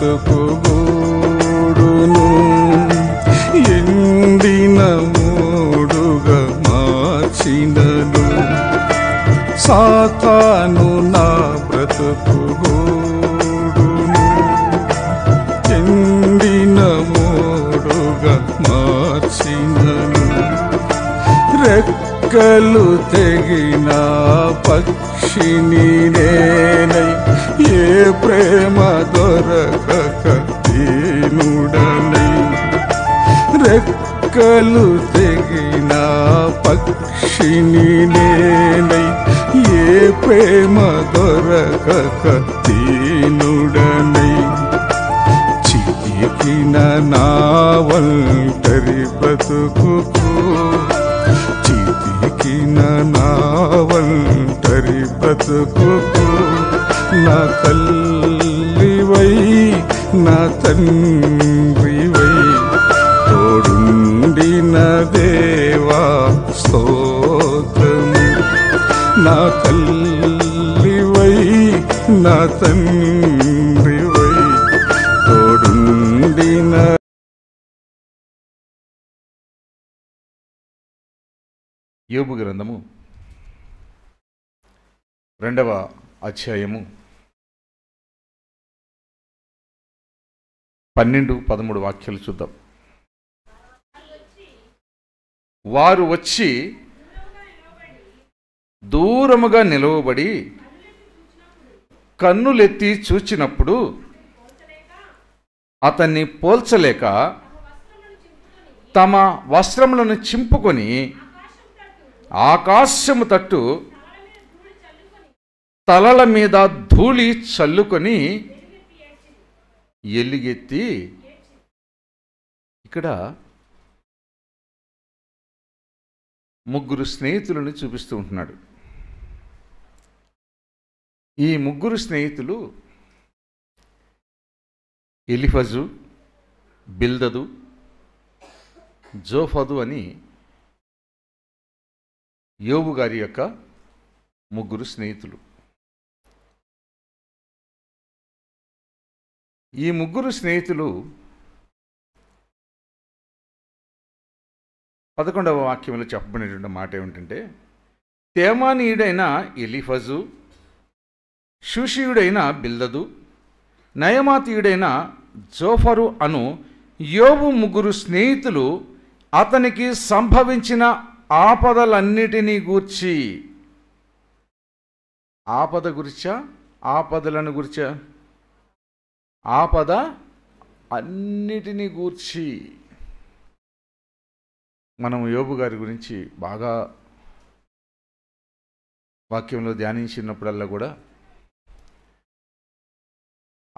బ్రతుకుగూడును ఎండిన మూడుగా మార్చినను. సాతాను నా బ్రతుకుగూడును ఎండిన మూడుగా మార్చినను. రెక్కలు తెగిన పక్షిని నేనై ఏ ప్రేమ దొరక రెక్కలు తెగిన పక్షిని నేనై ఏ ప్రేమ దొరకక దీనుడనై. చితికిన నా ఒంటరి బ్రతుకుకు చితికిన నా ఒంటరి బ్రతుకుకు నా తల్లివై నా తండ్రివై నా తండ్రివై తోడుండిన యోబు గ్రంథము రెండవ అధ్యాయము పన్నెండు పదమూడు వాక్యాలు చూద్దాం. వారు వచ్చి దూరముగా నిలవబడి కన్నులెత్తి చూచినప్పుడు అతన్ని పోల్చలేక తమ వస్త్రములను చింపుకొని ఆకాశము తట్టు తలల మీద ధూళి చల్లుకొని ఎల్లిగెత్తి ఇక్కడ ముగ్గురు స్నేహితులను చూపిస్తూ ఉంటున్నాడు. ఈ ముగ్గురు స్నేహితులు ఎలిఫజు బిల్దదు జోఫదు అని యోబు గారి యొక్క ముగ్గురు స్నేహితులు. ఈ ముగ్గురు స్నేహితులు పదకొండవ వాక్యంలో చెప్పబడినటువంటి మాట ఏమిటంటే తేమానీయుడైన ఎలిఫజు షుషియుడైన బిల్దదు నయమాతీయుడైన జోఫరు అను యోబు ముగ్గురు స్నేహితులు అతనికి సంభవించిన ఆపదలన్నిటినీ గూర్చి. ఆపద గురిచా? ఆపదలను గురిచా? ఆపద అన్నిటినీ గూర్చి. మనం యోబు గారి గురించి బాగా వాక్యంలో ధ్యానించినప్పుడల్లా కూడా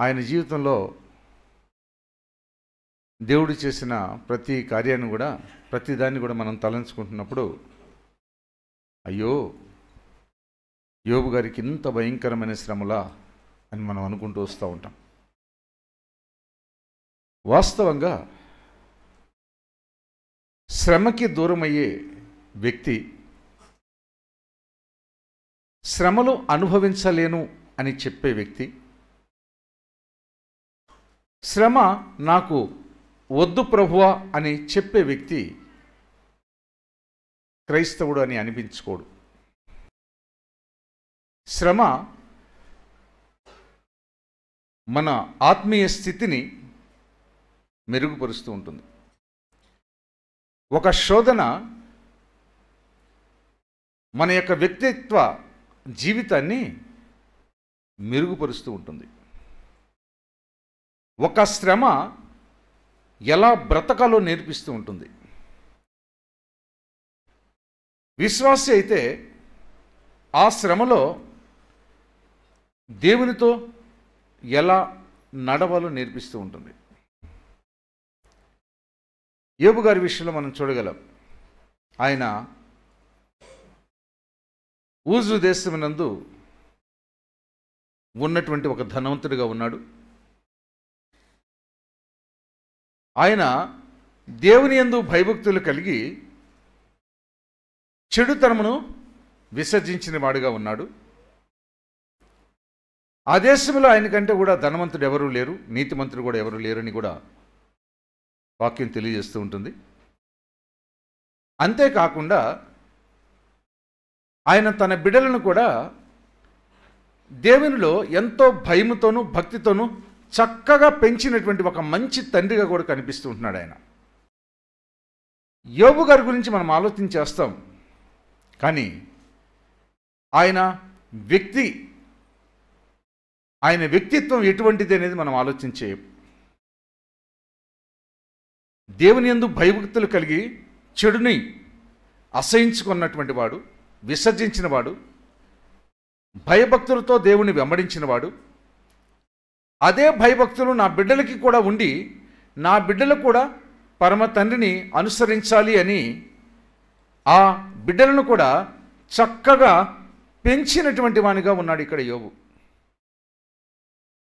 ఆయన జీవితంలో దేవుడు చేసిన ప్రతి కార్యాన్ని కూడా ప్రతి దాన్ని కూడా మనం తలంచుకుంటున్నప్పుడు అయ్యో యోబు గారికి ఇంత భయంకరమైన శ్రమలా అని మనం అనుకుంటూ వస్తూ ఉంటాం. వాస్తవంగా శ్రమకి దూరమయ్యే వ్యక్తి శ్రమలు అనుభవించలేను అని చెప్పే వ్యక్తి శ్రమ నాకు వద్దు ప్రభువా అని చెప్పే వ్యక్తి క్రైస్తవుడు అని అనిపించుకోడు. శ్రమ మన ఆత్మీయ స్థితిని మెరుగుపరుస్తూ ఉంటుంది. ఒక శోధన మన యొక్క వ్యక్తిత్వ జీవితాన్ని మెరుగుపరుస్తూ ఉంటుంది. ఒక శ్రమ ఎలా బ్రతకాలో నేర్పిస్తూ ఉంటుంది. విశ్వాసి అయితే ఆ శ్రమలో దేవునితో ఎలా నడవాలో నేర్పిస్తూ ఉంటుంది. యోబు గారి విషయంలో మనం చూడగలం. ఆయన ఊజు దేశమునందు ఉన్నటువంటి ఒక ధనవంతుడిగా ఉన్నాడు. ఆయన దేవుని యందు భయభక్తులు కలిగి చెడుతనమును విసర్జించిన వాడుగా ఉన్నాడు. ఆ దేశంలో ఆయన కంటే కూడా ధనవంతుడు ఎవరూ లేరు నీతిమంతుడు కూడా ఎవరు లేరని కూడా వాక్యం తెలియజేస్తూ ఉంటుంది. అంతేకాకుండా ఆయన తన బిడ్డలను కూడా దేవునిలో ఎంతో భయముతోనూ భక్తితోనూ చక్కగా పెంచినటువంటి ఒక మంచి తండ్రిగా కూడా కనిపిస్తూ ఉంటున్నాడు ఆయన. యోబు గారి గురించి మనం ఆలోచించేస్తాం కానీ ఆయన వ్యక్తి ఆయన వ్యక్తిత్వం ఎటువంటిది అనేది మనం ఆలోచించే దేవుని యందు భయభక్తులు కలిగి చెడుని అసహించుకున్నటువంటి వాడు విసర్జించిన వాడు భయభక్తులతో దేవుని వెంబడించినవాడు అదే భయభక్తులు నా బిడ్డలకి కూడా ఉండి నా బిడ్డలు కూడా పరమ తండ్రిని అనుసరించాలి అని ఆ బిడ్డలను కూడా చక్కగా పెంచినటువంటి వానిగా ఉన్నాడు ఇక్కడ యోగు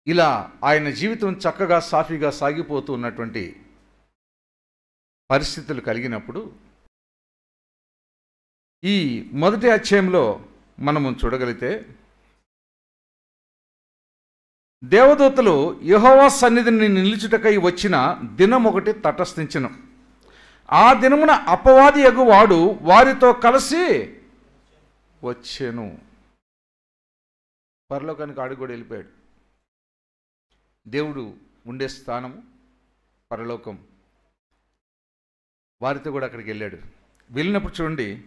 ఇలా ఆయన జీవితం చక్కగా సాఫీగా సాగిపోతూ ఉన్నటువంటి పరిస్థితులు కలిగినప్పుడు ఈ మొదటి అధ్యాయంలో మనము చూడగలిగితే దేవదూతలు యహోవా సన్నిధిని నిలుచుటకై వచ్చిన దినం ఒకటి తటస్థించను. ఆ దినమున అపవాది ఎగువాడు వారితో కలిసి వచ్చెను. పరలోకానికి ఆడు కూడా వెళ్ళిపోయాడు. దేవుడు ఉండే స్థానము పరలోకం. వారితో కూడా అక్కడికి వెళ్ళాడు. వెళ్ళినప్పుడు చూడండి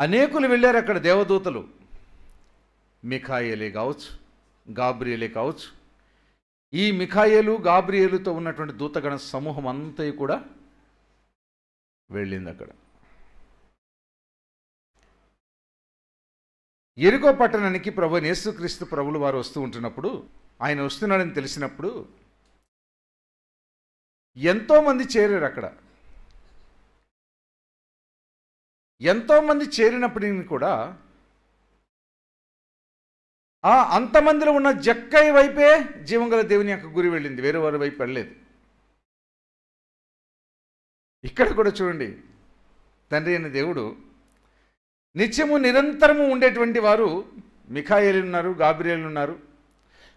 అనేకులు వెళ్ళారు అక్కడ దేవదూతలు. మిఖాయేలే కావచ్చు గాబ్రియలే కావచ్చు. ఈ మిఖాయేలు గాబ్రియేలుతో ఉన్నటువంటి దూతగణ సమూహం అంతా కూడా వెళ్ళింది అక్కడ. ఎరుకో పట్టణానికి ప్రభు యేసుక్రీస్తు ప్రభులు వారు వస్తూ ఉంటున్నప్పుడు ఆయన వస్తున్నాడని తెలిసినప్పుడు ఎంతోమంది చేరారు అక్కడ. ఎంతోమంది చేరినప్పటికీ కూడా ఆ అంతమందిలో ఉన్న జక్కయ్య వైపే జీవంగల దేవుని యొక్క గురి వెళ్ళింది. వేరే వారి వైపు వెళ్ళలేదు. ఇక్కడ కూడా చూడండి. తండ్రి అయిన దేవుడు నిత్యము నిరంతరము ఉండేటువంటి వారు మిఖాయిలు ఉన్నారు గాబ్రియేలు ఉన్నారు.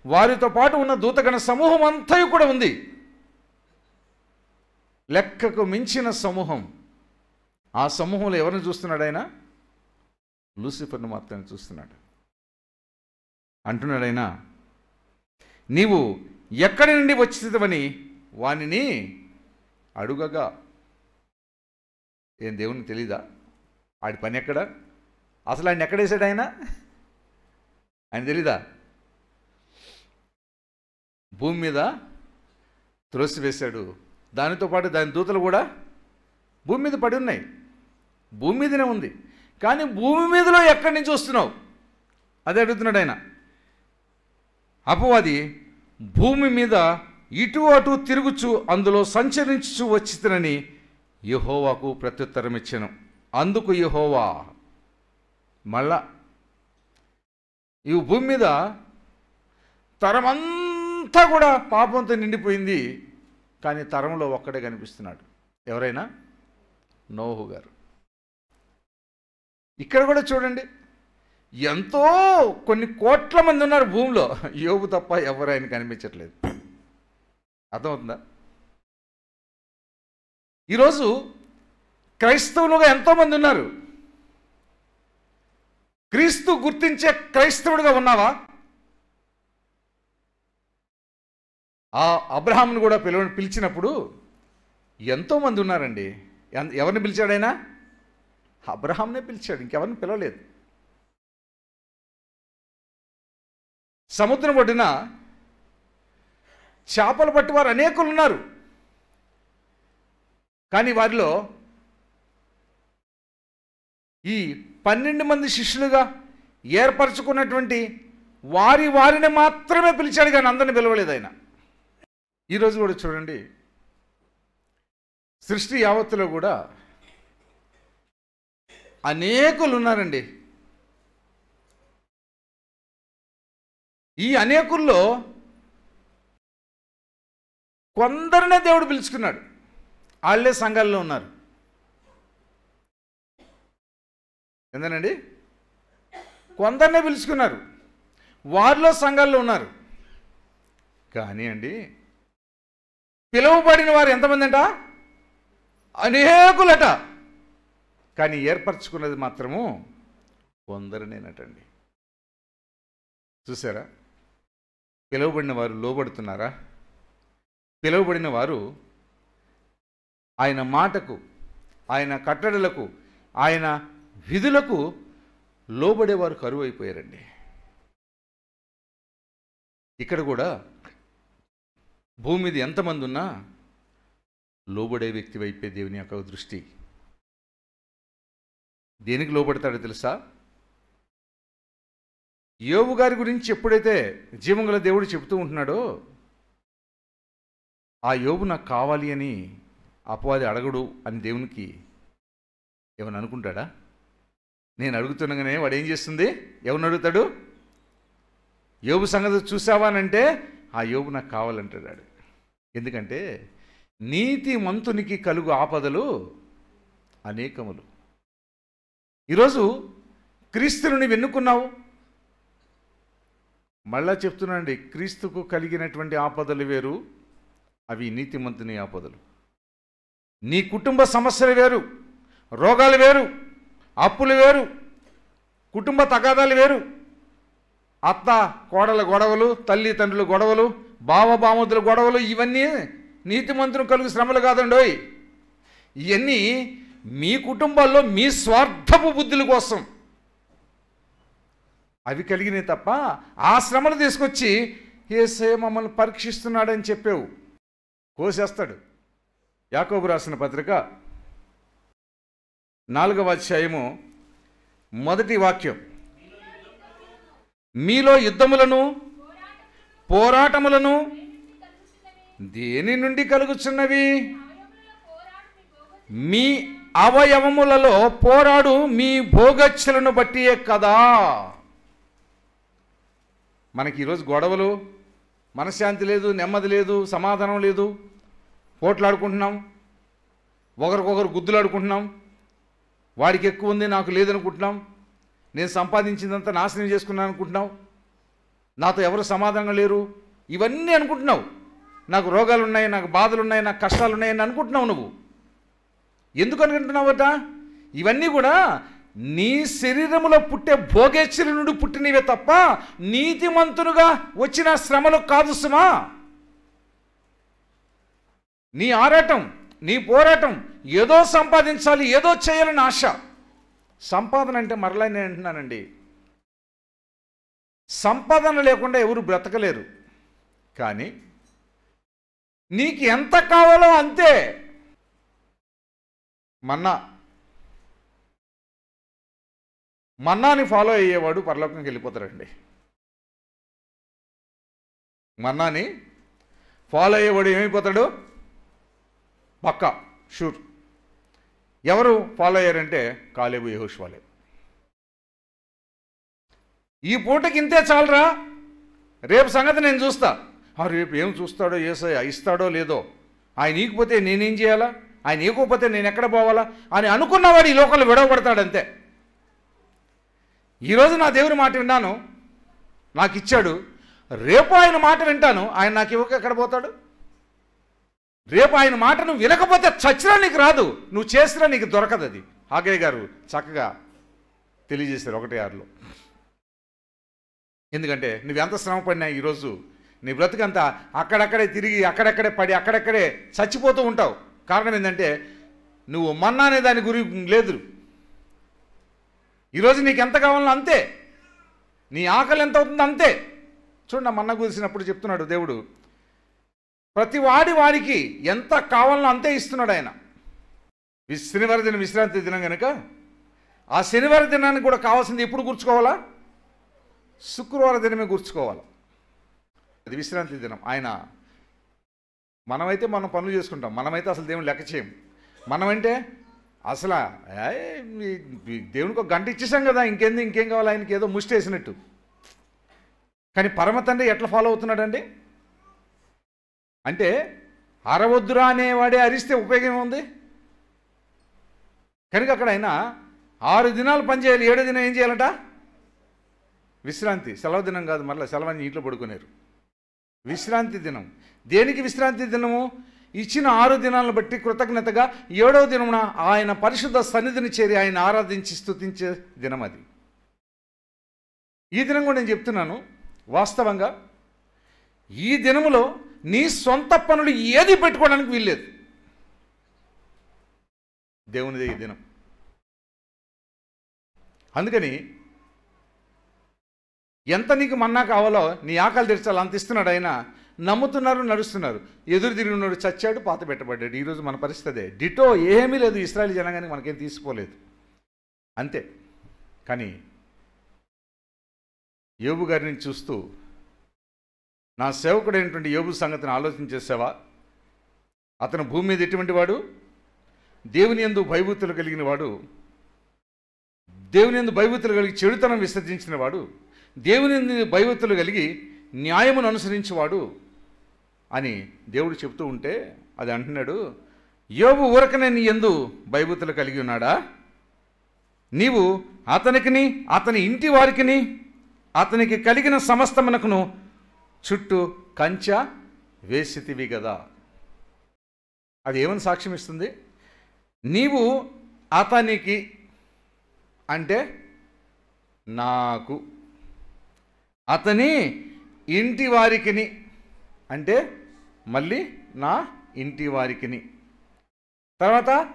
వారితో పాటు ఉన్న దూతగణ సమూహం అంతా కూడా ఉంది. లెక్కకు మించిన సమూహం. ఆ సమూహంలో ఎవరిని చూస్తున్నాడు ఆయన? లూసిఫర్ను మాత్రమే చూస్తున్నాడు. అంటున్నాడు ఆయన నీవు ఎక్కడి నుండి వచ్చిదవని వానిని అడుగగా. ఏం దేవుని తెలీదా? ఆడి పని ఎక్కడ? అసలు ఆయన ఎక్కడేసాడు ఆయన? ఆయన తెలీదా? భూమి మీద త్రోసివేశాడు దానితో పాటు దాని దూతలు కూడా భూమి మీద పడి ఉన్నాయి. భూమి మీదనే ఉంది. కానీ భూమి మీదలో ఎక్కడి నుంచి వస్తున్నావు? అదే అడుగుతున్నాడు ఆయన. అపవాది భూమి మీద ఇటు అటు తిరుగుచు అందులో సంచరించు వచ్చితనని యహోవాకు ప్రత్యుత్తరం ఇచ్చాను అందుకు యహోవా మళ్ళా ఈ భూమి మీద తరమంతా కూడా పాపంతో నిండిపోయింది కానీ తరంలో ఒక్కడే కనిపిస్తున్నాడు. ఎవరైనా? నోహు గారు. ఇక్కడ కూడా చూడండి. ఎంతో కొన్ని కోట్ల మంది ఉన్నారు భూమిలో. యోగు తప్ప ఎవరు ఆయన కనిపించట్లేదు. అర్థమవుతుందా? ఈరోజు క్రైస్తవులుగా ఎంతోమంది ఉన్నారు. క్రీస్తు గుర్తించే క్రైస్తవుడిగా ఉన్నావా? ఆ అబ్రహాంను కూడా పిలవ పిలిచినప్పుడు ఎంతోమంది ఉన్నారండి. ఎన్- ఎవరిని పిలిచాడైనా అబ్రహాంనే పిలిచాడు. ఇంకెవరిని పిలవలేదు. సముద్రం ఒడ్డున చేపలు పట్టివారు అనేకులు ఉన్నారు కానీ వారిలో ఈ పన్నెండు మంది శిష్యులుగా ఏర్పరచుకున్నటువంటి వారి వారిని మాత్రమే పిలిచాడు కానీ అందరిని పిలవలేదు ఆయన. ఈరోజు కూడా చూడండి. సృష్టి యావత్తులో కూడా అనేకులు ఉన్నారండి ఈ అనేకుల్లో కొందరినే దేవుడు పిలుచుకున్నాడు. వాళ్ళే సంఘాల్లో ఉన్నారు. ఎందునండి కొందరినే పిలుచుకున్నారు. వారిలో సంఘాల్లో ఉన్నారు. కానీ అండి పిలువబడిన వారు ఎంతమంది అంట అనేకులట. కానీ ఏర్పరచుకున్నది మాత్రము కొందరినేనటండి. చూసారా? పిలువబడిన వారు లోబడుతున్నారా? పిలువబడిన వారు ఆయన మాటకు ఆయన కట్టడలకు ఆయన విధులకు లోబడేవారు కరువు అయిపోయారండి ఇక్కడ కూడా భూమి మీద ఎంతమంది ఉన్నా లోబడే వ్యక్తి వైపే దేవుని యొక్క దృష్టి. దేనికి లోబడతాడో తెలుసా? యోబు గారి గురించి ఎప్పుడైతే జీవంగల దేవుడు చెబుతూ ఉంటున్నాడో ఆ యోబు నాకు కావాలి అని అపవాది అడగడు అని దేవునికి ఏమని అనుకుంటాడా? నేను అడుగుతుండగానే వాడు ఏం చేస్తుంది? ఎవరిని అడుగుతాడు? యోబు సంగతి చూసావానంటే ఆ యోబు నాకు కావాలంటాడు ఎందుకంటే నీతి మంతునికి కలుగు ఆపదలు అనేకములు. ఈరోజు క్రీస్తుని వెన్నుకున్నావు మళ్ళా చెప్తున్నానండి క్రీస్తుకు కలిగినటువంటి ఆపదలు వేరు అవి నీతిమంతుని ఆపదలు. నీ కుటుంబ సమస్యలు వేరు రోగాలు వేరు అప్పులు వేరు కుటుంబ తగాదాలు వేరు అత్త కోడల గొడవలు తల్లి తండ్రుల గొడవలు బావ బామతుల గొడవలు ఇవన్నీ నీతిమంతులు కలుగు శ్రమలు కాదండోయ్. ఇవన్నీ మీ కుటుంబాల్లో మీ స్వార్థపు బుద్ధుల కోసం అవి కలిగినాయి తప్ప ఆ శ్రమను తీసుకొచ్చి ఏసే మమ్మల్ని పరీక్షిస్తున్నాడని చెప్పావు. కోసేస్తాడు. యాకోబు రాసిన పత్రిక నాలుగవ అధ్యాయము మొదటి వాక్యం. మీలో యుద్ధములను పోరాటములను దేని నుండి కలుగుచున్నవి? మీ అవయవములలో పోరాడు మీ భోగచ్చలను బట్టియే కదా. మనకి ఈరోజు గొడవలు మనశ్శాంతి లేదు నెమ్మది లేదు సమాధానం లేదు. పోట్లాడుకుంటున్నాం. ఒకరికొకరు గుద్దులాడుకుంటున్నాం. వాడికి ఎక్కువ ఉంది నాకు లేదనుకుంటున్నాం. నేను సంపాదించిందంతా నాశనం చేసుకున్నాను అనుకుంటున్నావు నాతో ఎవరు సమాధానం లేరు. ఇవన్నీ అనుకుంటున్నావు. నాకు రోగాలు ఉన్నాయి నాకు బాధలు ఉన్నాయి నాకు కష్టాలు ఉన్నాయని అనుకుంటున్నావు నువ్వు. ఎందుకు అనుకుంటున్నావట? ఇవన్నీ కూడా నీ శరీరములో పుట్టే భోగేచ్చల నుండి పుట్టినవే తప్ప నీతిమంతునుగా వచ్చిన శ్రమలు కాదు సుమా. నీ ఆరాటం నీ పోరాటం ఏదో సంపాదించాలి ఏదో చేయాలని ఆశ. సంపాదన అంటే మరలా నేను అంటున్నానండి. సంపాదన లేకుండా ఎవరు బ్రతకలేరు. కానీ నీకు ఎంత కావాలో అంతే. మన్నా మన్నాని ఫాలో అయ్యేవాడు పరలోకంకి వెళ్ళిపోతాడండి. మన్నాని ఫాలో అయ్యేవాడు ఏమైపోతాడు? పక్క షూర్. ఎవరు ఫాలో అయ్యారంటే కాలేబు యహోష్వాలే. ఈ పూటకి ఇంతే చాలరా? రేపు సంగతి నేను చూస్తా. ఆ రేపు ఏం చూస్తాడో ఏసయ్య ఇస్తాడో లేదో? ఆయన ఈకపోతే నేనేం చేయాలా? ఆయన ఈకపోతే నేను ఎక్కడ పోవాలా? అని అనుకున్నవాడు ఈ లోకంలో విడవబడతాడంతే. ఈరోజు నా దేవుని మాట విన్నాను. నాకు ఇచ్చాడు. రేపు ఆయన మాట వింటాను. ఆయన నాకు ఇవ్వక ఎక్కడ పోతాడు? రేపు ఆయన మాట నువ్వు వినకపోతే చచ్చినా నీకు రాదు. నువ్వు చేసినా నీకు దొరకదు అది. ఆగయ్య గారు చక్కగా తెలియజేశారు ఒకటి ఆరులో. ఎందుకంటే నువ్వు ఎంత శ్రమ పడినా ఈరోజు నీ బ్రతుకంతా అక్కడక్కడే తిరిగి అక్కడక్కడే పడి అక్కడక్కడే చచ్చిపోతూ ఉంటావు. కారణం ఏంటంటే నువ్వు మన్నా అనే దాని గురి లేదు ఈరోజు నీకు ఎంత కావాలో అంతే. నీ ఆకలి ఎంత అవుతుందో అంతే. చూడండి మన్న కుదిసినప్పుడు చెప్తున్నాడు దేవుడు ప్రతి వాడి వాడికి ఎంత కావాలనో అంతే ఇస్తున్నాడు ఆయన. వి- శనివారం దినం విశ్రాంతి దినం కనుక ఆ శనివారం దినానికి కూడా కావాల్సింది ఎప్పుడు కూర్చుకోవాలా శుక్రవారం దినమే కూర్చుకోవాలి అది విశ్రాంతి దినం. ఆయన మనమైతే మనం పనులు చేసుకుంటాం. మనమైతే అసలు దేవుని లెక్క చేయం మనమంటే అసలు దేవునికి ఒక గంట ఇచ్చేసాం కదా ఇంకేంది ఇంకేం కావాలి ఆయనకి ఏదో ముష్టి వేసినట్టు. కానీ పరమ తండ్రి ఎట్లా ఫాలో అవుతున్నాడండి? అంటే అరవద్దురా అనేవాడే అరిస్తే ఉపయోగం ఉంది కనుక అక్కడ ఆయన ఆరు దినాలు పనిచేయాలి ఏడో దినం ఏం చేయాలట? విశ్రాంతి. సెలవు దినం కాదు మరలా సెలవు అని ఇంట్లో పడుకునేరు. విశ్రాంతి దినం. దేనికి విశ్రాంతి దినము? ఇచ్చిన ఆరు దినాలను బట్టి కృతజ్ఞతగా ఏడవ దినమున ఆయన పరిశుద్ధ సన్నిధిని చేరి ఆయన ఆరాధించి స్థుతించే దినం అది. ఈ దినం కూడా నేను చెప్తున్నాను వాస్తవంగా ఈ దినములో నీ సొంత పనులు ఏది పెట్టుకోవడానికి వీల్లేదు. దేవునిదే ఈ దినం. అందుకని ఎంత నీకు మన్నా కావాలో నీ ఆకలి తెరచాలి అంత ఇస్తున్నాడు ఆయన. నమ్ముతున్నారు నడుస్తున్నారు. ఎదురు తిరిగినాడు చచ్చాడు పాత పెట్టబడ్డాడు. ఈరోజు మన పరిస్థితి అదే. డిటో ఏమీ లేదు. ఇస్రాయల్ జనాంగానికి మనకేం తీసిపోలేదు అంతే. కానీ యోబు గారిని చూస్తూ నా సేవకుడైనటువంటి యోబు సంగతిని ఆలోచన చేసావా? అతను భూమి మీద ఎటువంటి వాడు? దేవుని ఎందు భయభూతులు కలిగిన వాడు? దేవుని ఎందు భయభూతులు కలిగి చెడుతనం విసర్జించిన వాడు? దేవుని ఎందు భయభూతులు కలిగి న్యాయమును అనుసరించేవాడు? అని దేవుడు చెప్తూ ఉంటే అది అంటున్నాడు యోబు ఊరకనే నీ ఎందు భయభూతులు కలిగి ఉన్నాడా? నీవు అతనికిని అతని ఇంటి వారికిని అతనికి కలిగిన సమస్తమునకును చుట్టూ కంచ వేసితివి కదా అది ఏమని సాక్ష్యం ఇస్తుంది? నీవు అతనికి అంటే నాకు అతని ఇంటి వారికిని అంటే మళ్ళీ నా ఇంటి వారికిని. తర్వాత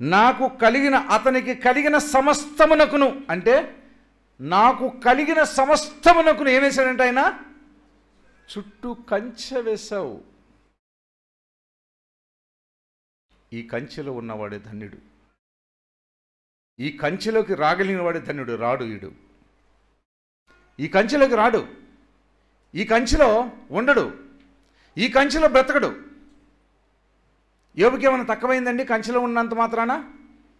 నాకు కలిగిన అతనికి కలిగిన సమస్తమునకును. అంటే నాకు కలిగిన సమస్తమునకును ఏమేశాడంటే ఆయన? చుట్టూ కంచె వేశావు. ఈ కంచెలో ఉన్నవాడే ధన్యుడు. ఈ కంచెలోకి రాగలిగిన వాడే ధన్యుడు రాడు ఈడు. ఈ కంచెలోకి రాడు. ఈ కంచెలో ఉండడు. ఈ కంచెలో బ్రతకడు. యోబుకి ఏమైనా తక్కువైందండి? కంచెలో ఉన్నంత మాత్రాన?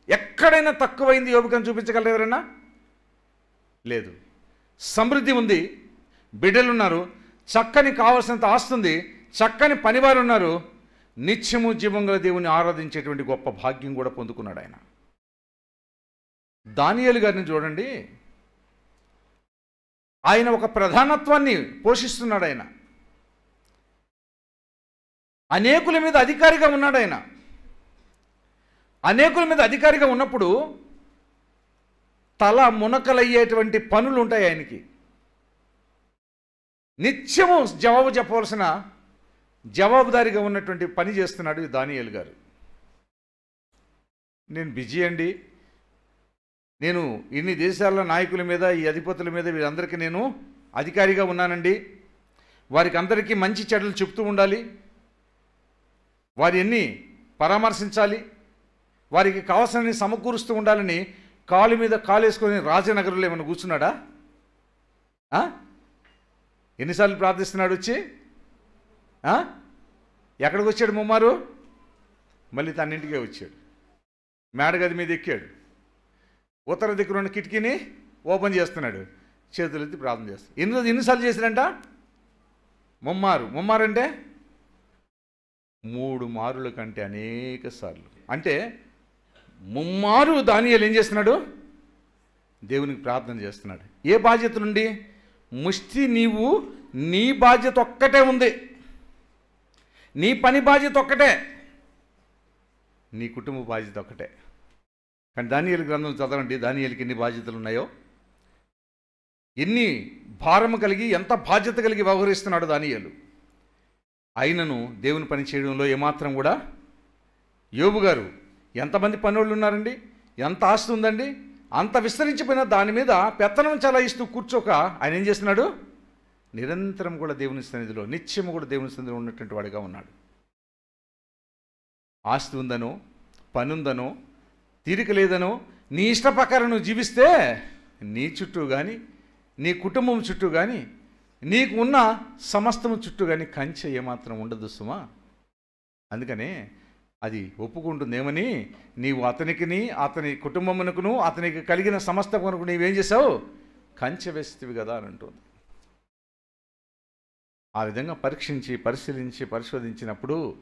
ఎక్కడైనా తక్కువైంది యోబుకని చూపించగలరు ఎవరైనా? లేదు. సమృద్ధి ఉంది. బిడ్డలు ఉన్నారు. చక్కని కావలసినంత ఆస్తుంది చక్కని పనివారు ఉన్నారు. నిత్యము జీవంగల దేవుని ఆరాధించేటువంటి గొప్ప భాగ్యం కూడా పొందుకున్నాడు ఆయన. దానియలు గారిని చూడండి. ఆయన ఒక ప్రధానత్వాన్ని పోషిస్తున్నాడు ఆయన. అనేకుల మీద అధికారిగా ఉన్నాడు ఆయన. అనేకుల మీద అధికారిగా ఉన్నప్పుడు తల మునకలయ్యేటువంటి పనులు ఉంటాయి ఆయనకి. నిత్యము జవాబు చెప్పవలసిన జవాబుదారీగా ఉన్నటువంటి పని చేస్తున్నాడు దానియల్ గారు. నేను బిజీ అండి. నేను ఇన్ని దేశాల నాయకుల మీద ఈ అధిపతుల మీద వీళ్ళందరికీ నేను అధికారిగా ఉన్నానండి. వారికి అందరికీ మంచి చెడ్డలు చెప్తూ ఉండాలి. వారిని పరామర్శించాలి. వారికి కావాల్సిన సమకూరుస్తూ ఉండాలని కాలు మీద కాలు వేసుకొని రాజనగరంలో ఏమైనా కూర్చున్నాడా? ఎన్నిసార్లు ప్రార్థిస్తున్నాడు వచ్చి? ఎక్కడికి వచ్చాడు ముమ్మారు? మళ్ళీ తన ఇంటికే వచ్చాడు. మేడగది మీద ఎక్కాడు. ఉత్తర దిక్కున ఉన్న కిటికీని ఓపెన్ చేస్తున్నాడు. చేతులెత్తి ప్రార్థన చేస్తాడు ఎన్ని ఎన్నిసార్లు చేశాడంట? ముమ్మారు. ముమ్మారు అంటే మూడు మారుల కంటే అనేక సార్లు. అంటే ముమ్మారు దానియాలు ఏం చేస్తున్నాడు? దేవునికి ప్రార్థన చేస్తున్నాడు. ఏ బాధ్యత నుండి? ముష్టి నీవు నీ బాధ్యత ఒక్కటే ఉంది. నీ పని బాధ్యత ఒక్కటే. నీ కుటుంబ బాధ్యత ఒక్కటే. కానీ దానియలు గ్రంథం చదవండి. దానియలకి ఎన్ని బాధ్యతలు ఉన్నాయో? ఎన్ని భారము కలిగి ఎంత బాధ్యత కలిగి వ్యవహరిస్తున్నాడు దానియలు? అయినను దేవుని పని చేయడంలో ఏమాత్రం కూడా యోబు గారు ఎంతమంది పనులు ఉన్నారండి? ఎంత ఆస్తి ఉందండి? అంత విస్తరించిపోయిన దాని మీద పెత్తనం చలాయిస్తూ కూర్చోక ఆయన ఏం చేస్తున్నాడు? నిరంతరం కూడా దేవుని సన్నిధిలో నిత్యము కూడా దేవుని సన్నిధిలో ఉన్నటువంటి వాడిగా ఉన్నాడు. ఆస్తి ఉందనో పని ఉందనో తీరిక లేదనో నీ ఇష్ట ప్రకారం నువ్వు జీవిస్తే నీ చుట్టూ కానీ నీ కుటుంబం చుట్టూ కానీ నీకు ఉన్న సమస్తము చుట్టూ కానీ కంచె ఏమాత్రం ఉండదు సుమా. అందుకనే అది ఒప్పుకుంటుందేమని నీవు అతనికిని అతని కుటుంబమునకును అతనికి కలిగిన సమస్త కొనుకు నీవేం చేసావు కంచె వేస్తివి కదా అని అంటుంది. ఆ విధంగా పరీక్షించి పరిశీలించి పరిశోధించినప్పుడు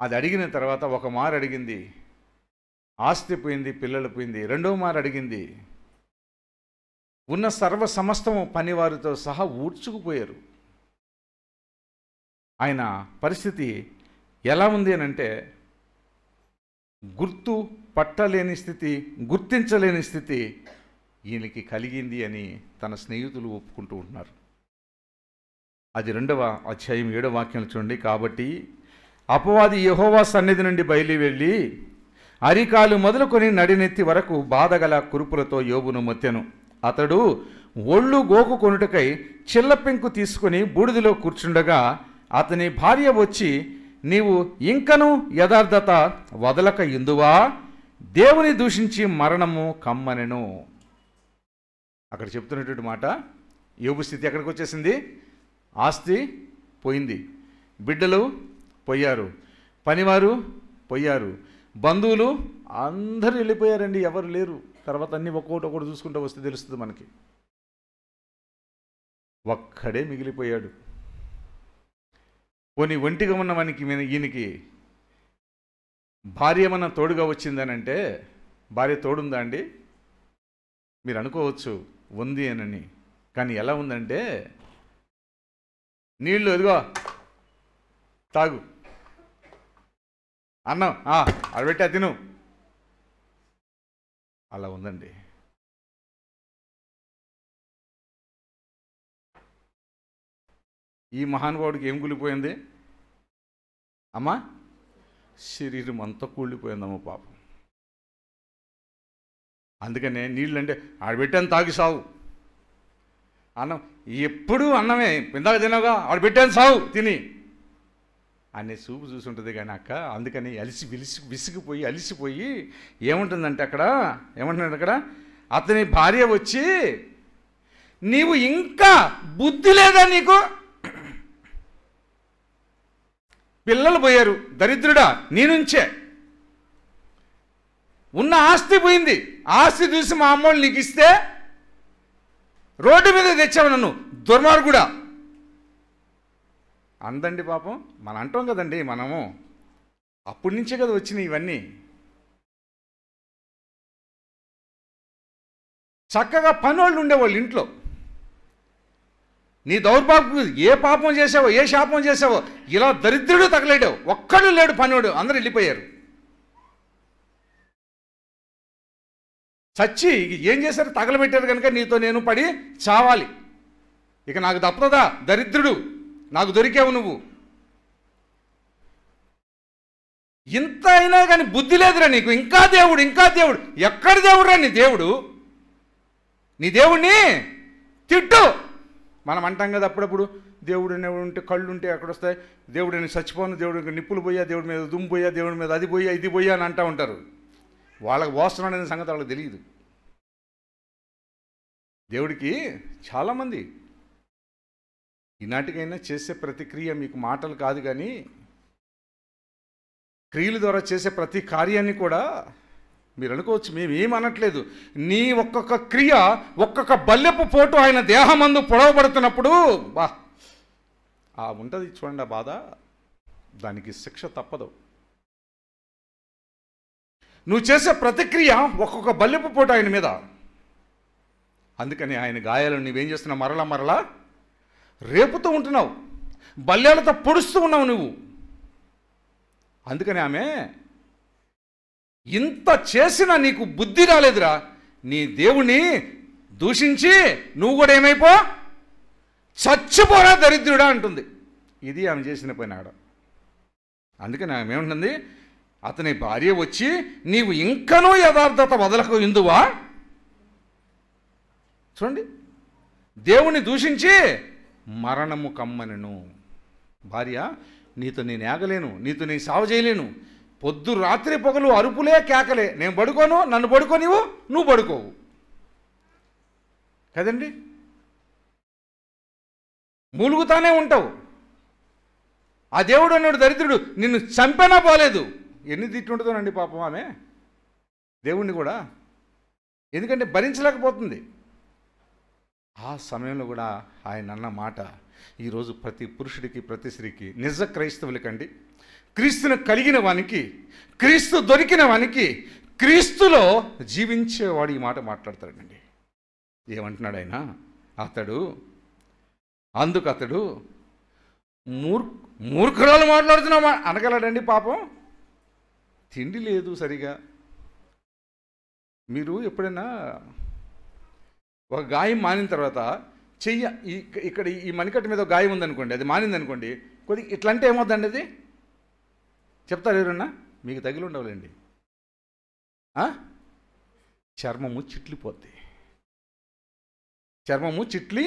అది అడిగిన తర్వాత ఒక మారు అడిగింది ఆస్తి పోయింది పిల్లలు పోయింది రెండో మారు అడిగింది ఉన్న సర్వ సమస్తము పనివారితో సహా ఊడ్చుకుపోయారు. ఆయన పరిస్థితి ఎలా ఉంది అని అంటే గుర్తు పట్టలేని స్థితి గుర్తించలేని స్థితి ఈయనకి కలిగింది అని తన స్నేహితులు ఒప్పుకుంటూ ఉంటున్నారు. అది రెండవ అధ్యాయం ఏడవ వాక్యం చూడండి. కాబట్టి అపవాది యహోవా సన్నిధి నుండి బయలు వెళ్ళి అరికాలు మొదలుకొని నడినెత్తి వరకు బాధగల కురుపులతో యోగును మొత్తెను. అతడు ఒళ్ళు గోకు కొనుటకై చిల్లపెంకు తీసుకుని బూడిదలో కూర్చుండగా అతని భార్య వచ్చి నీవు ఇంకను యథార్థత వదలక ఇందువా దేవుని దూషించి మరణము కమ్మనెను. అక్కడ చెప్తున్నటువంటి మాట యోగు స్థితి ఎక్కడికి వచ్చేసింది? ఆస్తి పోయింది. బిడ్డలు పోయారు. పనివారు పోయారు. బంధువులు అందరూ వెళ్ళిపోయారండి ఎవరు లేరు. తర్వాత అన్నీ ఒక్కొక్కటి ఒకటి చూసుకుంటూ వస్తే తెలుస్తుంది మనకి. ఒక్కడే మిగిలిపోయాడు. పోనీ ఒంటిగా ఉన్న మనకి ఈయనకి భార్య మన తోడుగా వచ్చిందనంటే భార్య తోడుందా అండి? మీరు అనుకోవచ్చు ఉంది అనని. కానీ ఎలా ఉందంటే నీళ్ళు ఎదుగో తాగు. అన్నం అడబెట్టా తిను. అలా ఉందండి. ఈ మహానుభావుడికి ఏం కూలిపోయింది? అమ్మా శరీరం అంతా కూలిపోయిందమ్మ పాపం. అందుకనే నీళ్ళంటే ఆడబెట్టాను తాగి సావు. అన్నం ఎప్పుడూ అన్నమే ఇందాక తినగా ఆడబెట్టాను సావు తిని. అనే చూపు చూసుంటుంది కానీ అక్క అందుకని అలిసి విలిసి విసిగిపోయి అలిసిపోయి ఏముంటుందంటే అక్కడ? ఏమంటున్నాడు అక్కడ? అతని భార్య వచ్చి నీవు ఇంకా బుద్ధి లేదా నీకు? పిల్లలు పోయారు. దరిద్రుడా నీ నుంచే. ఉన్న ఆస్తి పోయింది. ఆస్తి చూసి మా అమ్మోళ్ళు నీకు ఇస్తే రోడ్డు మీద తెచ్చావు నన్ను. దుర్మార్గుడా. అందండి పాపం. మనం అంటాం కదండి మనము. అప్పటి నుంచే కదా వచ్చినాయి ఇవన్నీ. చక్కగా పనోళ్ళు ఉండేవాళ్ళు ఇంట్లో. నీ దౌర్భాగ్యం ఏ పాపం చేసావో ఏ శాపం చేసావో ఇలా దరిద్రుడు తగలేడావు ఒక్కడు లేడు పనోడు అందరూ వెళ్ళిపోయారు. చచ్చి ఏం చేశారు? తగలబెట్టారు కనుక నీతో నేను పడి చావాలి. ఇక నాకు తప్పదా? దరిద్రుడు. నాకు దొరికావు నువ్వు. ఇంత అయినా కానీ బుద్ధి లేదురా నీకు. ఇంకా దేవుడు ఇంకా దేవుడు. ఎక్కడ దేవుడురా నీ దేవుడు? నీ దేవుణ్ణి తిట్టు. మనం అంటాం కదా అప్పుడప్పుడు దేవుడు అనేవాడు ఉంటే కళ్ళు ఉంటే ఎక్కడ వస్తాయి దేవుడు నేను చచ్చిపోను దేవుడు నిప్పులు పోయా దేవుడి మీద దుమ్ము పోయా దేవుడి మీద అది పోయా ఇది పోయా అని అంటూ ఉంటారు. వాళ్ళకి మోస్తున్నాడు సంగతి వాళ్ళకి తెలియదు. దేవుడికి చాలామంది ఈనాటికైనా చేసే ప్రతిక్రియ మీకు మాటలు కాదు కానీ క్రియల ద్వారా చేసే ప్రతి కార్యాన్ని కూడా మీరు అనుకోవచ్చు మేమేం అనట్లేదు. నీ ఒక్కొక్క క్రియ ఒక్కొక్క బల్లెపు పోటు ఆయన దేహమందు పొడవబడుతున్నప్పుడు బా ఆ ఉంటుంది చూడండి ఆ బాధ. దానికి శిక్ష తప్పదు. నువ్వు చేసే ప్రతిక్రియ ఒక్కొక్క బల్లెపు పోటు ఆయన మీద. అందుకని ఆయన గాయాలను నువ్వేం చేస్తున్నావు? మరలా మరలా రేపుతూ ఉంటున్నావు. బల్యాలతో పొడుస్తూ ఉన్నావు నువ్వు. అందుకని ఆమె ఇంత చేసినా నీకు బుద్ధి రాలేదురా. నీ దేవుణ్ణి దూషించి నువ్వు కూడా ఏమైపో? చచ్చిపోరా దరిద్రుడా అంటుంది. ఇది ఆమె చేసిన పని ఆడ. అందుకని ఆమె ఏముంటుంది అతని భార్య వచ్చి నీవు ఇంకనూ యథార్థత వదలకు ఇందువా చూడండి. దేవుణ్ణి దూషించి మరణము కమ్మనను. భార్య నీతో నేను ఏగలేను నీతో నేను సాగు చేయలేను. పొద్దు రాత్రి పొగలు అరుపులే కేకలే. నేను పడుకోను నన్ను పడుకోనివు నువ్వు పడుకోవు. కదండి? మూలుగుతానే ఉంటావు. ఆ దేవుడు అన్నాడు దరిద్రుడు నిన్ను చంపేనా పోలేదు. ఎన్ని తిట్టుంటుందోనండి పాపం ఆమె? దేవుణ్ణి కూడా. ఎందుకంటే భరించలేకపోతుంది. ఆ సమయంలో కూడా ఆయన అన్న మాట ఈరోజు ప్రతి పురుషుడికి ప్రతి స్త్రీకి నిజ క్రైస్తవులకండి. క్రీస్తును కలిగిన వానికి క్రీస్తు దొరికిన వానికి క్రీస్తులో జీవించేవాడు ఈ మాట మాట్లాడతాడండి. ఏమంటున్నాడు ఆయన? అతడు అందుకు అతడు మూర్ మూర్ఖురాలు మాట్లాడుతున్నామా అనగలడండి పాపం. తిండి లేదు సరిగా. మీరు ఎప్పుడైనా ఒక గాయం మానిన తర్వాత చెయ్య ఇక్కడ ఈ మణికట్టు మీద ఒక గాయం ఉందనుకోండి అది మానిందనుకోండి కొద్ది ఇట్లా అంటే ఏమవుతుందండి అది? చెప్తారు ఎవరన్నా? మీకు తగిలి ఉండవులేండి. చర్మము చిట్లిపోద్ది. చర్మము చిట్లి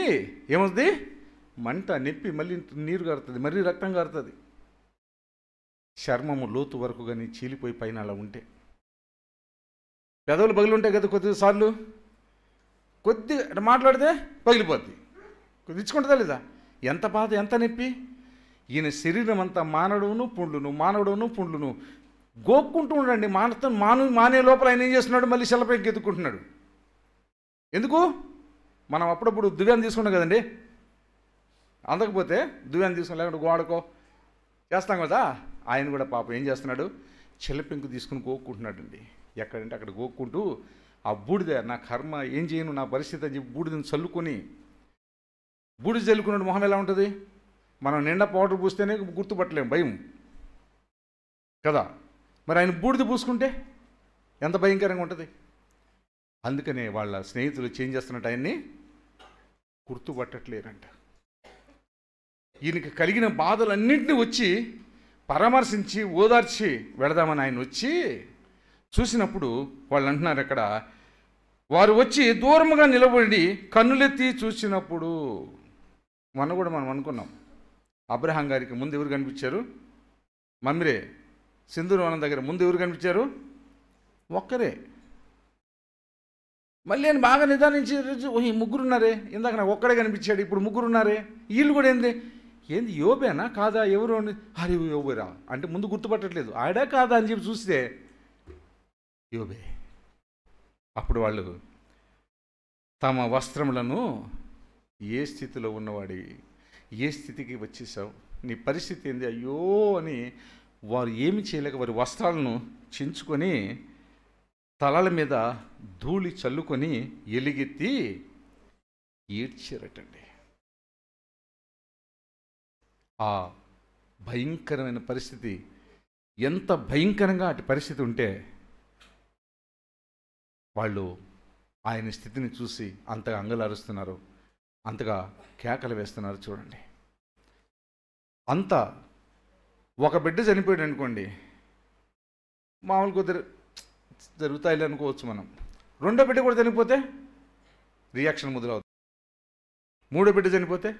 ఏమవుద్ది? మంట నొప్పి మళ్ళీ నీరు కారుతుంది మళ్ళీ రక్తం కారుతుంది చర్మము లోతు వరకు కానీ చీలిపోయి పైన అలా ఉంటే. పెదవులు పగిలి ఉంటాయి కదా కొద్దిసార్లు. కొద్దిగా కొద్ది మాట్లాడితే పగిలిపోద్ది. కొద్ది లేదా? ఎంత బాధ ఎంత నొప్పి? ఈయన శరీరం అంతా మానవుడును పుండ్లును మానవుడును పుండ్లును. గోక్కుంటూ ఉండండి. మానత మాను మానే లోపల ఆయన ఏం చేస్తున్నాడు? మళ్ళీ శిలపై ఎత్తుకుంటున్నాడు ఎందుకు? మనం అప్పుడప్పుడు దువ్యాన్ని తీసుకున్నాం కదండి. అందకపోతే దువ్యాన్ని తీసుకుని లేకుంటే గోడకో చేస్తాం కదా. ఆయన కూడా పాపం ఏం చేస్తున్నాడు? చెల్లపెంకు తీసుకుని గోక్కుంటున్నాడండి. ఎక్కడంటే అక్కడ గోక్కుంటూ ఆ బూడిద నా కర్మ ఏం చేయను నా పరిస్థితి అని చెప్పి బూడిదని చల్లుకొని బూడిద చల్లుకున్న మొహం ఎలా ఉంటుంది? మనం నిండా పౌడర్ పూస్తేనే గుర్తుపట్టలేము భయం. కదా? మరి ఆయన బూడిద పూసుకుంటే ఎంత భయంకరంగా ఉంటుంది? అందుకనే వాళ్ళ స్నేహితులు చేంజ్ చేస్తున్నట్టు ఆయన్ని గుర్తుపట్టట్లేరంట. ఈయనకి కలిగిన బాధలన్నింటినీ వచ్చి పరామర్శించి ఓదార్చి వెళదామని ఆయన వచ్చి చూసినప్పుడు వాళ్ళు అంటున్నారు అక్కడ వారు వచ్చి దూరముగా నిలబడి కన్నులెత్తి చూసినప్పుడు మొన్న కూడా మనం అనుకున్నాం. అబ్రహాం గారికి ముందు ఎవరు కనిపించారు? మమ్మిరే సింధూరవనం దగ్గర ముందు ఎవరు కనిపించారు? ఒక్కరే. మళ్ళీ నేను బాగా నిదానించి ఈ ముగ్గురు ఉన్నారే ఇందాక నాకు ఒక్కడే కనిపించాడు ఇప్పుడు ముగ్గురు ఉన్నారే వీళ్ళు కూడా ఏంది? ఏంది యోబేనా? కాదా? ఎవరు? అని అరే యోబేరా. అంటే ముందు గుర్తుపట్టట్లేదు. ఆడా కాదా అని చెప్పి చూస్తే యోబే. అప్పుడు వాళ్ళు తమ వస్త్రములను ఏ స్థితిలో ఉన్నవాడి ఏ స్థితికి వచ్చేసావు నీ పరిస్థితి ఏంది? అయ్యో అని వారు ఏమి చేయలేక వారి వస్త్రాలను చించుకొని తలల మీద ధూళి చల్లుకొని ఎలిగెత్తి ఏడ్చారటండి. ఆ భయంకరమైన పరిస్థితి ఎంత భయంకరంగా అటు పరిస్థితి ఉంటే వాళ్ళు ఆయన స్థితిని చూసి అంతగా అంగలారుస్తున్నారు అంతగా కేకలు వేస్తున్నారు చూడండి. అంత ఒక బిడ్డ చనిపోయాడు అనుకోండి మామూలు కుదిరి జరుగుతాయిలే అనుకోవచ్చు మనం. రెండో బిడ్డ కూడా చనిపోతే రియాక్షన్ మొదలవుతుంది. మూడో బిడ్డ చనిపోతే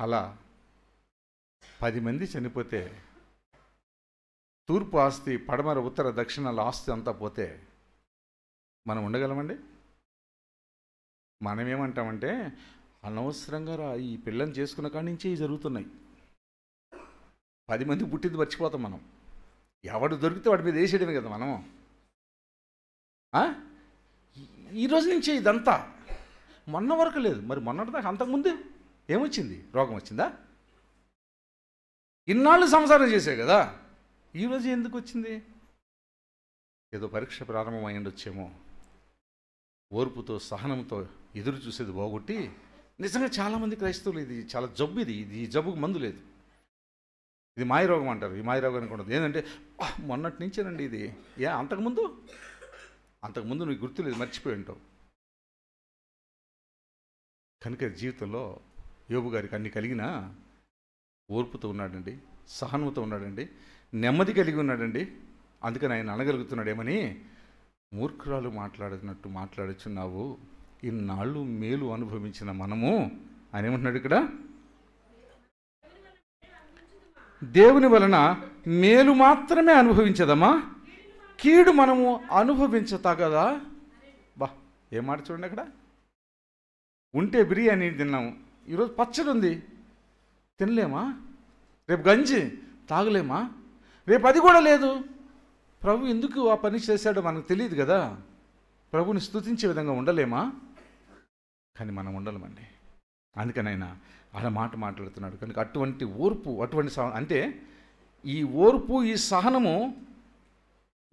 అలా పది మంది చనిపోతే తూర్పు ఆస్తి పడమర ఉత్తర దక్షిణాల ఆస్తి అంతా పోతే మనం ఉండగలమండి? మనం ఏమంటామంటే అనవసరంగా రా ఈ పిల్లని చేసుకున్న కాడి నుంచి ఇవి జరుగుతున్నాయి. పది మంది పుట్టింది మర్చిపోతాం మనం. ఎవడు దొరికితే వాడి మీద వేసేయడమే కదా మనం ఈరోజు ఈ- రోజు నుంచే ఇదంతా. మొన్న వరకు లేదు. మరి మొన్నటిదాకా అంతకుముందు ఏమొచ్చింది? రోగం వచ్చిందా? ఇన్నాళ్ళు సంసారం చేసే కదా? ఈరోజు ఎందుకు వచ్చింది? ఏదో పరీక్ష ప్రారంభమై ఉండొచ్చేమో ఓర్పుతో సహనంతో ఎదురు చూసేది పోగొట్టి నిజంగా చాలామంది క్రైస్తవులు ఇది చాలా జబ్బు ఇది. ఇది ఈ జబ్బుకు మందు లేదు. ఇది మాయరోగం అంటారు. ఈ మాయ రోగం అనుకుంటుంది ఏంటంటే మొన్నటి నుంచేనండి ఇది. ఏ అంతకుముందు? అంతకుముందు నీకు గుర్తులేదు మర్చిపోయి ఉంటావు. కనుక జీవితంలో యోబు గారికి అన్ని కలిగిన ఓర్పుతో ఉన్నాడండి. సహనంతో ఉన్నాడండి. నెమ్మది కలిగి ఉన్నాడండి. అందుకని ఆయన అనగలుగుతున్నాడేమని మూర్ఖురాలు మాట్లాడుతున్నట్టు మాట్లాడుచున్నావు. ఇన్నాళ్ళు మేలు అనుభవించిన మనము ఆయన ఏమంటున్నాడు ఇక్కడ? దేవుని వలన మేలు మాత్రమే అనుభవించదమ్మా. కీడు మనము అనుభవించతా కదా. బా ఏం మాట చూడండి అక్కడ? ఉంటే బిర్యానీ తిన్నాము. ఈరోజు పచ్చడి ఉంది. తినలేమా? రేపు గంజి తాగలేమా? రేపు అది కూడా లేదు. ప్రభు ఎందుకు ఆ పని చేశాడో మనకు తెలియదు కదా. ప్రభుని స్థుతించే విధంగా ఉండలేమా? కానీ మనం ఉండలేమండి. అందుకని ఆయన అలా మాట మాట్లాడుతున్నాడు. కనుక అటువంటి ఓర్పు అటువంటి సహనం అంటే ఈ ఓర్పు ఈ సహనము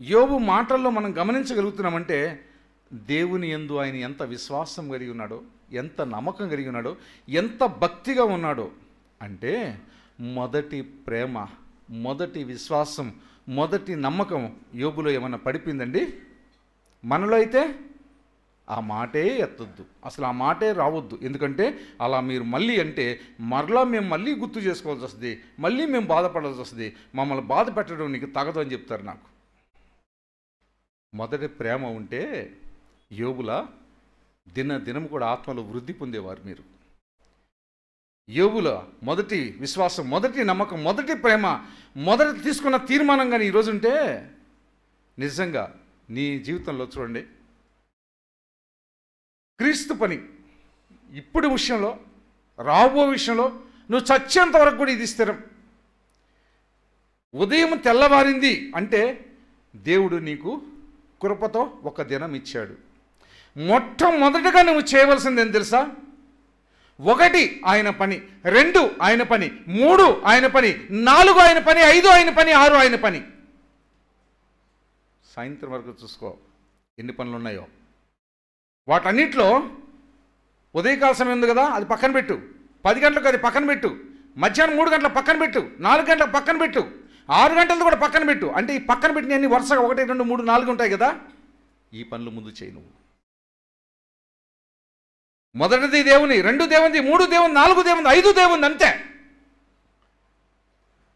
యోబు మాటల్లో మనం గమనించగలుగుతున్నామంటే దేవుని ఎందు ఆయన ఎంత విశ్వాసం కలిగి ఉన్నాడో ఎంత నమ్మకం కలిగి ఉన్నాడో ఎంత భక్తిగా ఉన్నాడో అంటే మొదటి ప్రేమ మొదటి విశ్వాసం మొదటి నమ్మకం యోబులో ఏమైనా పడిపోయిందండి? మనలో అయితే ఆ మాటే ఎత్తొద్దు. అసలు ఆ మాటే రావద్దు. ఎందుకంటే అలా మీరు మళ్ళీ అంటే మరలా మేము మళ్ళీ గుర్తు చేసుకోవాల్సి వస్తుంది మళ్ళీ మేము బాధపడాల్సి వస్తుంది మమ్మల్ని బాధ పెట్టడం నీకు తగదు అని చెప్తారు నాకు. మొదటి ప్రేమ ఉంటే యోగుల దిన దినం కూడా ఆత్మలో వృద్ధి పొందేవారు మీరు. యోబులో మొదటి విశ్వాసం మొదటి నమ్మకం మొదటి ప్రేమ మొదటి తీసుకున్న తీర్మానం కానీ ఈరోజు ఉంటే నిజంగా నీ జీవితంలో చూడండి. క్రీస్తు పని ఇప్పుడు విషయంలో రాబో విషయంలో నువ్వు చచ్చేంత వరకు కూడా ఇది స్థిరం. ఉదయం తెల్లవారింది అంటే దేవుడు నీకు కృపతో ఒక దినం ఇచ్చాడు. మొట్టమొదటిగా నువ్వు చేయవలసింది ఏం తెలుసా? ఒకటి ఆయన పని రెండు ఆయన పని మూడు ఆయన పని నాలుగు ఆయన పని ఐదు ఆయన పని ఆరు ఆయన పని. సాయంత్రం వరకు చూసుకో ఎన్ని పనులు ఉన్నాయో. వాటన్నిటిలో ఉదయకాల సమయం ఉంది కదా అది పక్కన పెట్టు. పది గంటలకు అది పక్కన పెట్టు. మధ్యాహ్నం మూడు గంటల పక్కన పెట్టు. నాలుగు గంటలకు పక్కన పెట్టు. ఆరు గంటలది కూడా పక్కన పెట్టు. అంటే ఈ పక్కన పెట్టినవన్నీ వరుసగా ఒకటి రెండు మూడు నాలుగు ఉంటాయి కదా. ఈ పనులు ముందు చేయి నువ్వు. మొదటిది దేవుని రెండు దేవుంది మూడు దేవుంది నాలుగు దేవుంది ఐదు దేవుంది అంతే.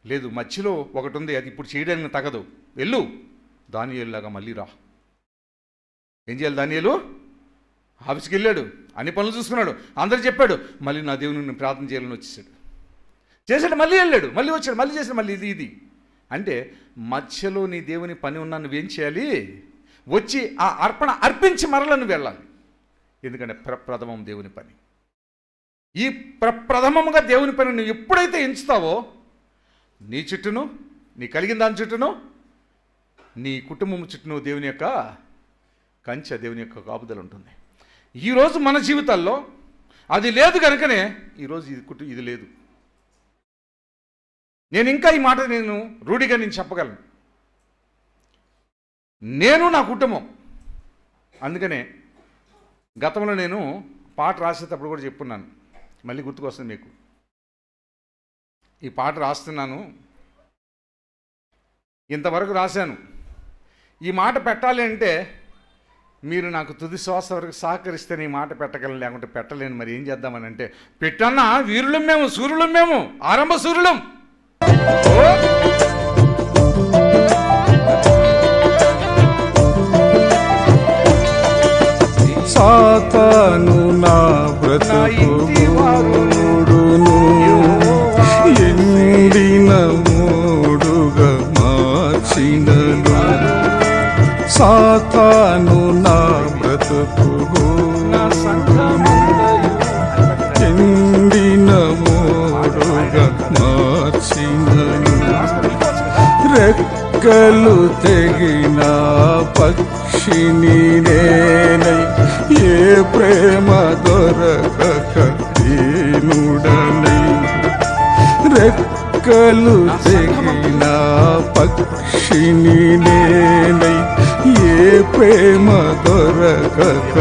లేదు మధ్యలో ఒకటి ఉంది అది ఇప్పుడు చేయడానికి తగదు. వెళ్ళు. దానియేలులాగా మళ్ళీ రా. ఏం చేయాలి దానియలు? ఆఫీస్కి వెళ్ళాడు. అన్ని పనులు చూసుకున్నాడు. అందరు చెప్పాడు మళ్ళీ నా దేవుని నేను ప్రార్థన చేయాలని వచ్చేసాడు. చేశాడు మళ్ళీ వెళ్ళాడు. మళ్ళీ వచ్చాడు మళ్ళీ చేశాడు మళ్ళీ ఇది ఇది. అంటే మధ్యలో నీ దేవుని పని ఉన్నా నువ్వేం చేయాలి? వచ్చి ఆ అర్పణ అర్పించి మరల నువ్వు వెళ్ళాలి. ఎందుకంటే ప్రప్రథమం దేవుని పని. ఈ ప్రప్రథమముగా దేవుని పని నువ్వు ఎప్పుడైతే ఎంచుతావో నీ చుట్టూను నీ కలిగిన దాని చుట్టూను నీ కుటుంబం చుట్టూను దేవుని యొక్క కంచె దేవుని యొక్క కాపుదల ఉంటుంది. ఈరోజు మన జీవితాల్లో అది లేదు కనుకనే ఈరోజు ఇది కుటు ఇది లేదు. నేను ఇంకా ఈ మాట నేను రూఢిగా నేను చెప్పగలను. నేను నా కుటుంబం. అందుకనే గతంలో నేను పాట రాసేటప్పుడు కూడా చెప్పున్నాను. మళ్ళీ గుర్తుకొస్తుంది మీకు. ఈ పాట రాస్తున్నాను. ఇంతవరకు రాశాను. ఈ మాట పెట్టాలి అంటే మీరు నాకు తుది శ్వాస వరకు సహకరిస్తే నీ మాట పెట్టగలను లేకుంటే పెట్టలేను. మరి ఏం చేద్దామని అంటే పెట్టన్నా వీరులం మేము సూర్యులం మేము ఆరంభ సూర్యులం సాతాను నా బ్రతుకుడును ఎండిన మూడుగా మార్చినను. సాతాను నా బ్రతుకు ఎండిన మూడుగా మార్చినను. రెక్కలు తెగిన పక్షిని నేనై ఏ ప్రేమ దొరకక దీనుడనై రెక్కలు తెగిన పక్షిని నేనై ఏ ప్రేమ దొరకక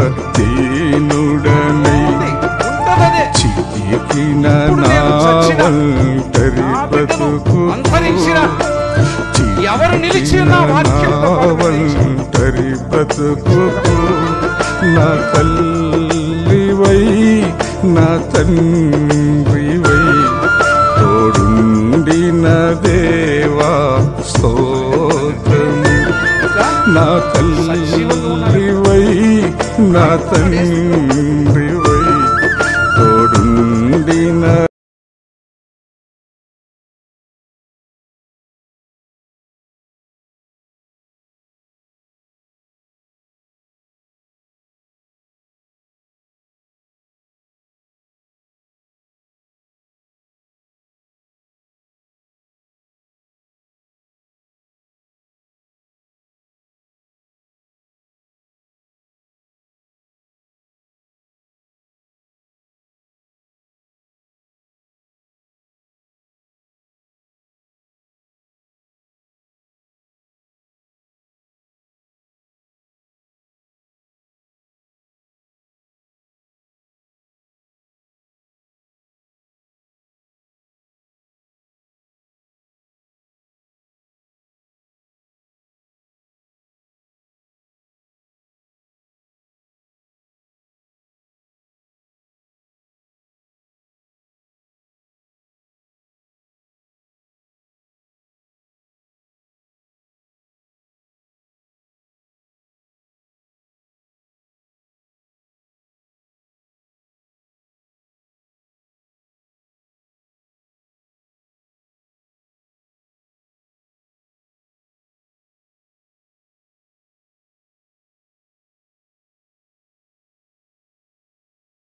ఒంటరి బ్రతుకు అంతరించిన ఎవరు నిలిచి నా వాక్యంతో ఒంటరి బ్రతుకు నా తల్లివై నా తండ్రివై తోడుండిన దేవా స్తోత్రము. నా తల్లివై నా తండ్రివై